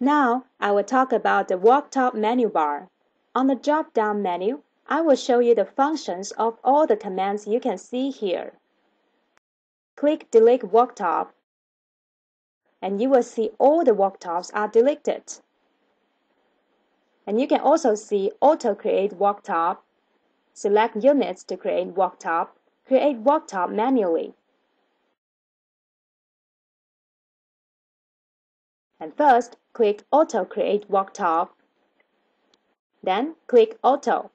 Now I will talk about the worktop menu bar. On the drop-down menu, I will show you the functions of all the commands you can see here. Click Delete Worktop and you will see all the worktops are deleted. And you can also see Auto Create Worktop, select Units to create worktop, create worktop manually. And first, click Auto Create Worktop. Then click Auto.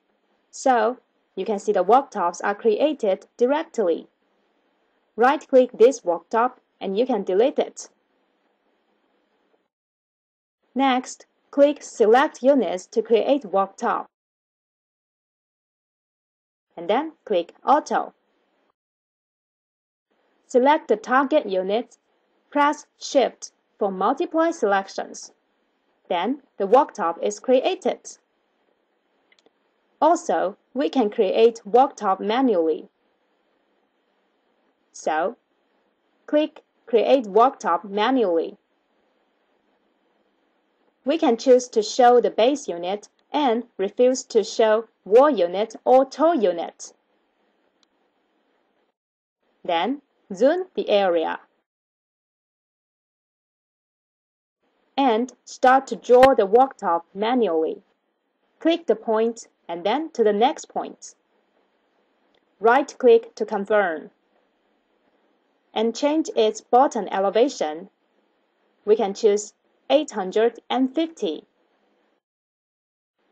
So, you can see the worktops are created directly. Right-click this worktop and you can delete it. Next, click Select Units to create worktop. And then click Auto. Select the target unit, press Shift for multiply selections. Then the worktop is created. Also, we can create worktop manually. So, click Create Worktop manually. We can choose to show the base unit and refuse to show wall unit or tall unit. Then zoom the area and start to draw the worktop manually. Click the point and then to the next point. Right-click to confirm and change its bottom elevation. We can choose 850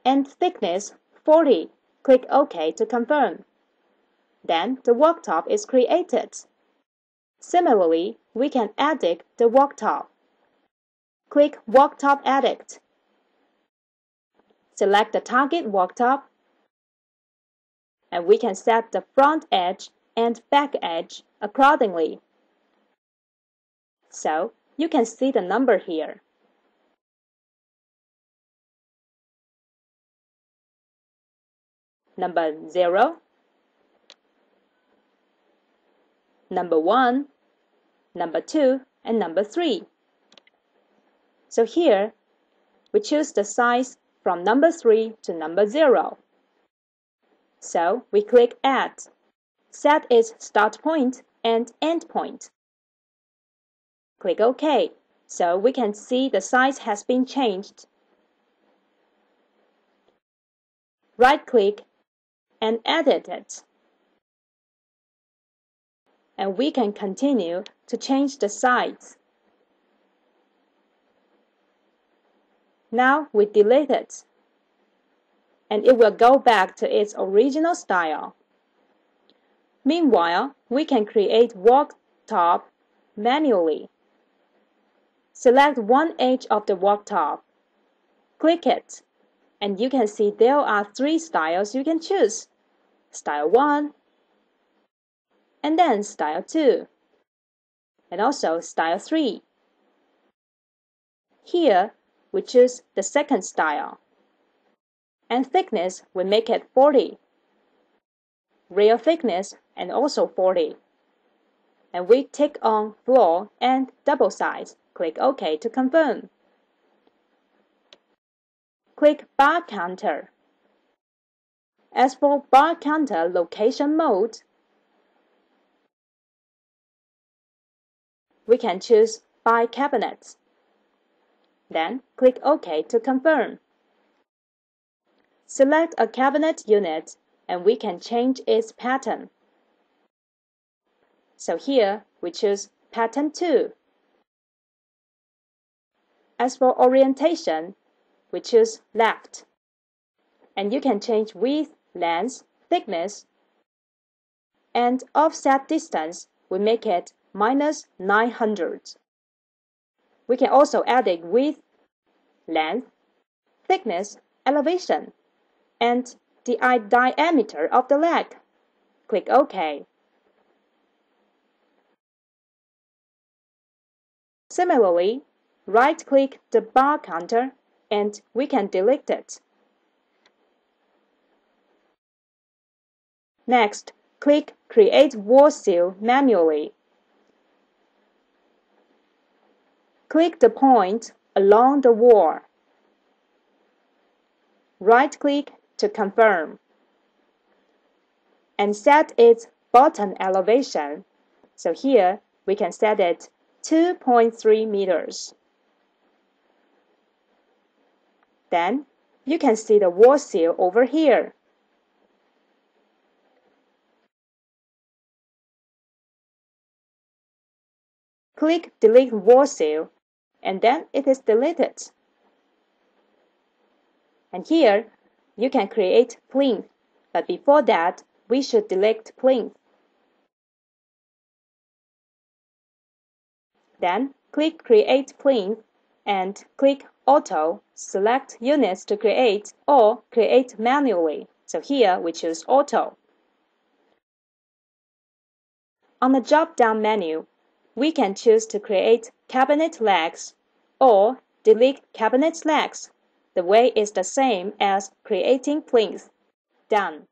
and thickness 40. Click OK to confirm. Then the worktop is created. Similarly, we can edit the worktop. Click Worktop Edit. Select the target worktop and we can set the front edge and back edge accordingly. So, you can see the number here. number 0, number 1, number 2, and number 3. So here, we choose the size from number 3 to number 0. So we click Add, set its start point and end point. Click OK, so we can see the size has been changed. Right-click and edit it. And we can continue to change the size. Now we delete it, and it will go back to its original style. Meanwhile, we can create worktop manually. Select one edge of the worktop. Click it, and you can see there are three styles you can choose style 1, and then style 2, and also style 3. Here, we choose the second style, and thickness we make it 40, real thickness and also 40. And we tick on floor and double size. Click OK to confirm. Click bar counter. As for bar counter location mode, we can choose by cabinets. Then click OK to confirm. Select a cabinet unit and we can change its pattern. So here we choose pattern 2. As for orientation, we choose left. And you can change width length, thickness, and offset distance, we make it minus 900. We can also add a width, length, thickness, elevation, and the diameter of the leg. Click OK. Similarly, right-click the bar counter and we can delete it. Next, click Create Wall Seal manually. Click the point along the wall. Right-click to confirm. And set its bottom elevation. So here, we can set it 2.3 meters. Then, you can see the wall seal over here. Click Delete Wall Seal, and then it is deleted. And here, you can create plinth, but before that, we should delete plinth. Then, click Create Plinth and click Auto, select Units to create or Create manually. So here we choose Auto. On the drop-down menu, we can choose to create cabinet legs or delete cabinet legs. The way is the same as creating plinth. Done.